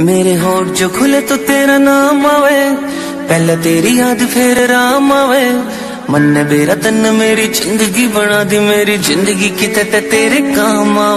ਮੇਰੇ ਹੋਠ ਜੋ ਖੁੱਲੇ तो तेरा नाम आवे पहले तेरी याद फिर राम आवे मन ने बेरा तन मेरी जिंदगी बना दी मेरी जिंदगी किते ते तेरे काम आवे